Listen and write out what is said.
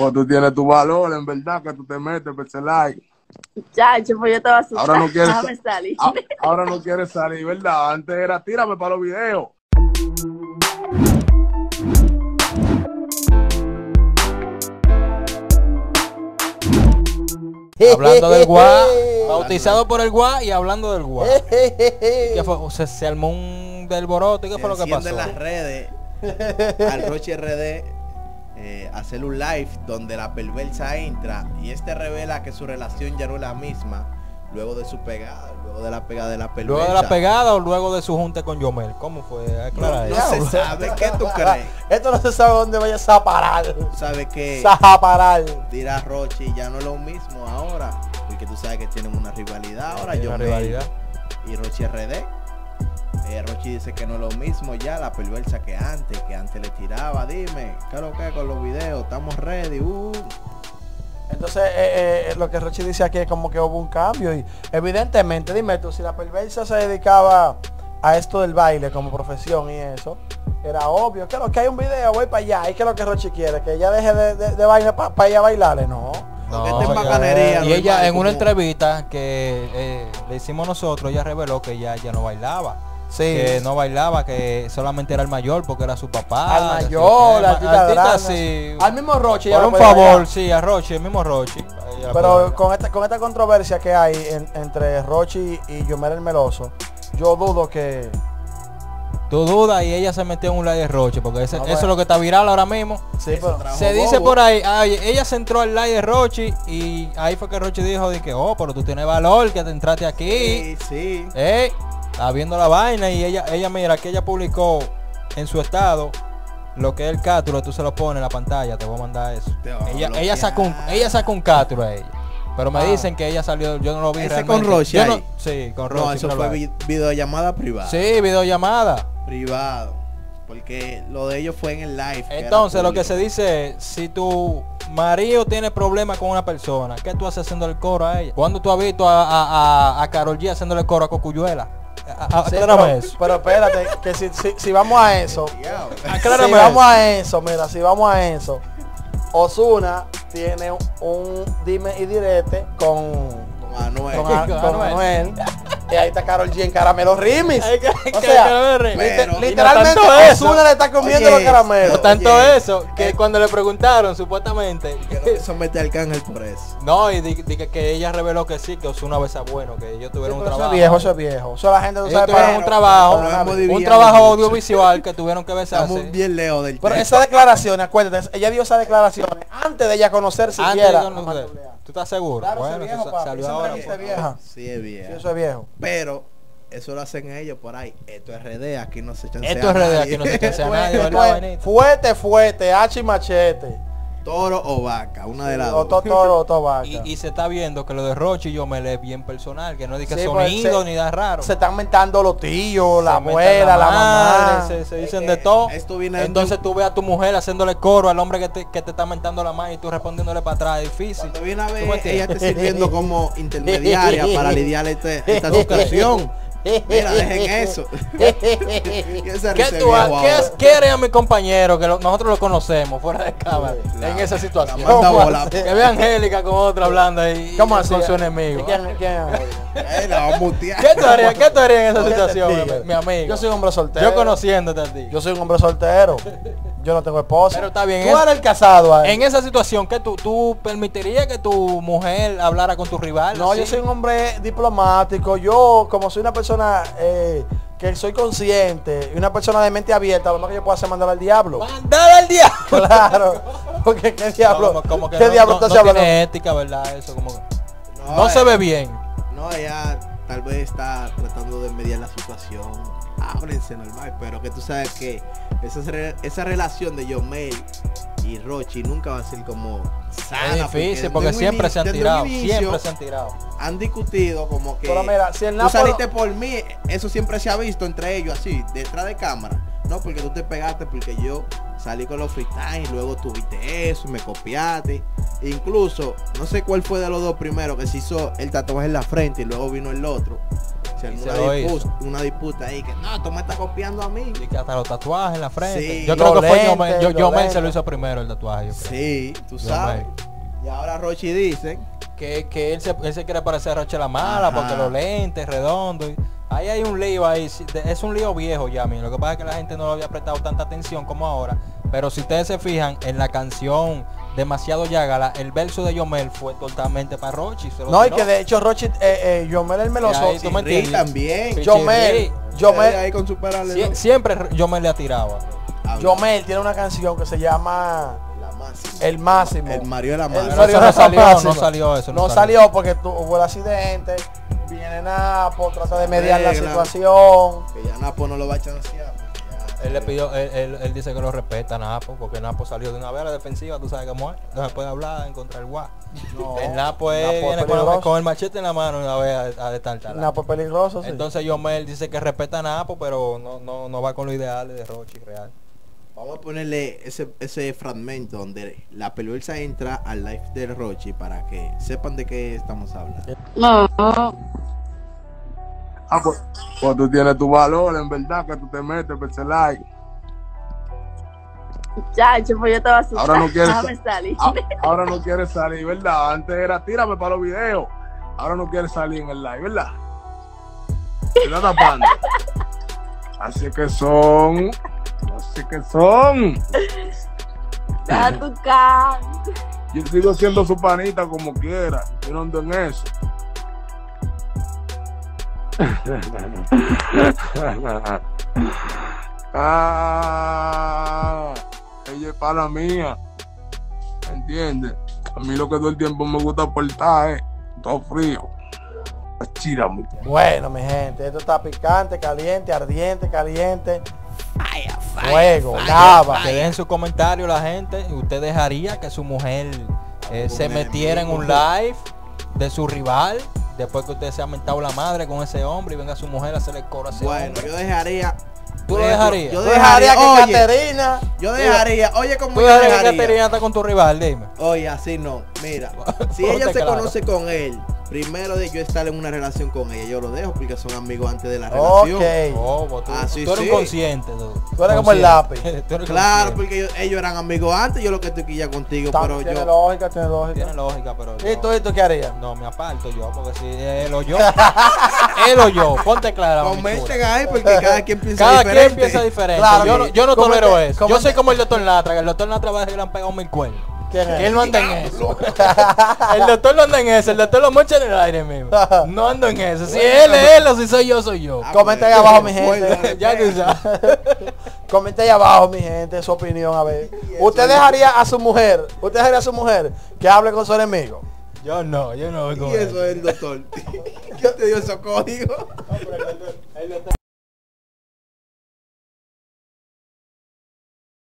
Pues tú tienes tu valor, en verdad, que tú te metes, ese like. Chacho, pues yo estaba asustada. Ahora no quieres, Déjame salir. a- ahora no quieres salir, ¿verdad? Antes era tírame para los videos. Hablando del guá, bautizado por el guá y hablando del guá. ¿Qué fue? O sea, se armó un delboroto y qué fue lo que pasó. las redes al Roche RD eh, hacer un live donde la perversa entra y este revela que su relación ya no es la misma luego de su pegada, luego de la pegada de la perversa. Luego de la pegada o luego de su junta con Yomel. ¿Cómo fue? No, Aclara no eso. se sabe, ¿qué tú crees? Esto no se sabe dónde vayas a parar. Sabes que A parar. dirá Roche ya no es lo mismo ahora, porque tú sabes que tienen una rivalidad ahora, Yomel rivalidad. y Rochi RD. Eh, Rochi dice que no es lo mismo ya, la perversa que antes, que antes le tiraba, dime, ¿qué lo que con los videos? Estamos ready, uh. Entonces, eh, eh, lo que Rochi dice aquí es como que hubo un cambio y evidentemente, dime tú, si la perversa se dedicaba a esto del baile como profesión y eso, era obvio. Que lo que hay un video, voy para allá, y que lo que Rochi quiere, que ella deje de, de, vaina para ella bailarle, no. Porque No, esta es ya- bacanería, y ella en una entrevista que eh, le hicimos nosotros, ella reveló que ella ya no bailaba. Sí. Que no bailaba, que solamente era el mayor porque era su papá. al mayor, al artista sí. Al mismo Rochi. ella Por un favor, bailar. sí, a Rochi, el mismo puede Pero con esta, con esta controversia que hay en- entre Rochi y Yomel el Meloso, yo dudo que... Tú dudas y ella se metió en un live de Rochi, porque ese- No, eso es lo que está viral ahora mismo. Sí, pero- Se dice bobo. por ahí, ay, ella se entró al live de Rochi y ahí fue que Rochi dijo de que, oh, pero tú tienes valor, que te entraste aquí. Sí, sí. Ey, está viendo la vaina y ella, ella mira que ella publicó en su estado lo que es el cátulo, tú se lo pones en la pantalla, te voy a mandar eso. Ella, ella sacó un, ella sacó un cátulo a ella. Pero me Ah. dicen que ella salió, yo no lo vi ¿Ese realmente. con Rochi Yo no- ahí? sí, con Rochi. No, eso fue vi- videollamada privada. Sí, videollamada. Privado. Porque lo de ellos fue en el live. que Entonces lo que se dice es, si tu marido tiene problemas con una persona, ¿qué tú haces haciendo el coro a ella? ¿Cuándo tú has visto a, a, a, a Karol G haciéndole el coro a Cocuyuela? A- Sí, pero, eso. pero espérate, que si, si, si vamos a eso, si vamos eso. a eso, mira, si vamos a eso, Osuna tiene un, dime y direte con, Con Anuel. Con con Anuel. Y ahí está Carol G en Caramelo que- O que- sea, que Pero- no literalmente eso. Osuna le está comiendo Oye, los caramelos. No tanto Oye, eso, que eh, cuando le preguntaron, supuestamente. Eso mete al cángel por eso. No, y di, di que, que ella reveló que sí, que Osuna besa bueno, que ellos tuvieron un Eso es trabajo. viejo, eso es viejo. Eso la gente no Ellos sabe tuvieron para un trabajo, pero un trabajo mucho. audiovisual que tuvieron que besarse. Estamos bien lejos del Pero esas declaraciones, acuérdate, ella dio esas declaraciones antes de ella conocer Antes de siquiera. conocer. ¿Tú estás seguro? Claro, bueno, viejo, eso salió esa ahora. es vieja. Sí, es vieja. Sí, eso es viejo. Pero eso lo hacen ellos por ahí. Esto es RD, aquí no se chancea Esto es RD, aquí no se chancea nadie. Fuerte, fuerte, y machete. Toro o vaca, una de las O dos. to- toro o to vaca. Y, y se está viendo que lo de Rochi y yo me le es bien personal, que no dice Sí, pues, sonido se- ni da raro. Se están mentando los tíos, la abuela, la, madre, mamá. Se, se dicen Es de que todo. esto viene Entonces tú ves a tu mujer haciéndole coro al hombre que te, que te está mentando la mano y tú respondiéndole para atrás. Es difícil. Cuando viene a ¿Tú me ver, entiendes? ella te sirviendo como intermediaria para lidiar este- esta situación. Mira, dejen eso. ¿Qué, se ¿Qué, ríe tú, qué, qué haría mi compañero que lo- nosotros lo conocemos fuera de cámara en esa situación? la manda bola. Que ve a Angélica con otra hablando ahí ¿Cómo con así? su enemigo. ¿Qué tú harías, qué tú harías en esa ¿Qué te situación, mi, mi amigo? Yo soy un hombre soltero. Yo conociéndote a ti. Yo soy un hombre soltero. Yo no tengo esposa. Pero está bien, Tú es- eres el casado ahí. En esa situación, ¿qué tú, tú permitirías que tu mujer hablara con tu rival? No, así? yo soy un hombre diplomático. Yo, como soy una persona eh, que soy consciente y una persona de mente abierta, lo más que yo puedo hacer es mandar al diablo. ¡Mandar al diablo! Claro. Porque qué diablo. Como, como que ¿Qué no, diablo no- estás no hablando? ética, ¿verdad? Eso como que No, no se eh, ve bien. No, ella tal vez está tratando de mediar la situación. Ábrense normal, pero que tú sabes que esa, esa relación de Yomel y Rochi nunca va a ser como sana. Es difícil porque siempre se han tirado. inicio Siempre se han tirado. Han discutido como que Pero mira, si el tú saliste por mí, eso siempre se ha visto entre ellos así, detrás de cámara. No, porque tú te pegaste, porque yo salí con los freestyle, luego tuviste eso y me copiaste. Incluso, no sé cuál fue de los dos primeros que se hizo el tatuaje en la frente y luego vino el otro. Se armó Y se una, lo disputa, hizo. una disputa ahí que no, tú me estás copiando a mí. Y que hasta los tatuajes en la frente. Sí. yo creo que fue lentes, Yomel. Yo, Yomel se lo hizo primero el tatuaje. yo creo. Sí, tú Yo sabes. Y ahora Rochi dice Que, que él, se, él se quiere parecer a Roche la mala Ajá. porque los lentes redondos. y- Ahí hay un lío ahí. Es un lío viejo ya, mira. Lo que pasa es que la gente no le había prestado tanta atención como ahora. Pero si ustedes se fijan en la canción Demasiado Yágala, el verso de Yomel fue totalmente para Rochi. se lo No, y tiró. que de hecho Rochi, eh, eh, Yomel el meloso. me también. Yomel. Yomel, ahí con su paralelo. Sie- siempre Yomel le ha tirado. Habla. Yomel tiene una canción que se llama La máxima. El Máximo. El Mario de la. Pero eso Mario no salió, no salió eso, no No salió. salió porque tu- hubo el accidente. Viene Napo, trata de mediar la situación. Que ya Napo no lo va a chancear. ya- Él le pidió, él, él- él dice que lo respeta a Napo, porque Napo salió de una vez a la defensiva, tú sabes cómo es. No se puede hablar en contra del guá. No, el Napo, es- Napo viene con, el machete en la mano una vez a, a. Napo es peligroso, sí. Entonces Yomel dice que respeta a Napo, pero no, no, no va con los ideales de Rochi real. Vamos a ponerle ese, ese fragmento donde la perversa entra al live del Rochi para que sepan de qué estamos hablando. No, Ah, pues, pues tú tienes tu valor, en verdad, que tú te metes por ese like. muchacho, pues yo estaba asustada. Ahora no quieres- salir. Ah, ahora no quieres salir, ¿verdad? Antes era tírame para los videos. Ahora no quieres salir en el live, ¿verdad? Te está tapando. Así que son. Así que son. Tu can. Yo sigo siendo su panita como quiera. Yo no ando en eso. Ah, ella es pana mía. ¿Entiendes? A mí lo que todo el tiempo me gusta aportar es todo frío. Chira. Bueno, mi gente, esto está picante, caliente, ardiente, caliente. Fuego, lava. Que dejen su comentario la gente. ¿Usted dejaría que su mujer eh, se metiera en un live de su rival? Después que usted se ha mentado la madre con ese hombre y venga su mujer a hacerle coro a ese Bueno, hombre. yo dejaría. ¿Tú lo dejarías? Yo dejaría dejaría, que oye, Caterina. yo dejaría, oye, como ¿Tú yo que dejaría. Caterina está con tu rival? Dime. Oye, así no. Mira, si ella se claro. conoce con él, primero de yo estar en una relación con ella, yo lo dejo porque son amigos antes de la relación. Oh, vos tú, Ah, sí, tú eres sí. consciente. Tú, Tú eres como el lápiz. Claro, consciente. porque ellos, ellos eran amigos antes, yo lo que estoy aquí ya contigo, pero tiene yo. lógica, tiene lógica. Tiene lógica, pero. ¿Y yo- tú, y tú qué harías? No, me aparto yo, porque si él o yo. él o yo, ponte clara. Comenten ahí porque cada quien piensa Cada diferente. quien piensa diferente. Claro, yo, no, yo no comenten- tolero eso. Yo comenten- soy como el doctor Natra, que el doctor Natra va a decir que le han pegado mil cuernos. ¿Quién es? Que él no anda en eso. el doctor no anda en eso, el doctor lo mocha en el aire mismo. No ando en eso. Si él es él o si soy yo, soy yo. Ah, Comenta ahí pues, abajo, mi gente. ya tú sabes. Comenta ahí abajo, mi gente, su opinión, a ver. ¿Usted dejaría a su mujer, usted dejaría a su mujer que hable con su enemigo? Yo no, yo no voy con Y eso es el doctor. ¿Quién te dio esos códigos? El doctor-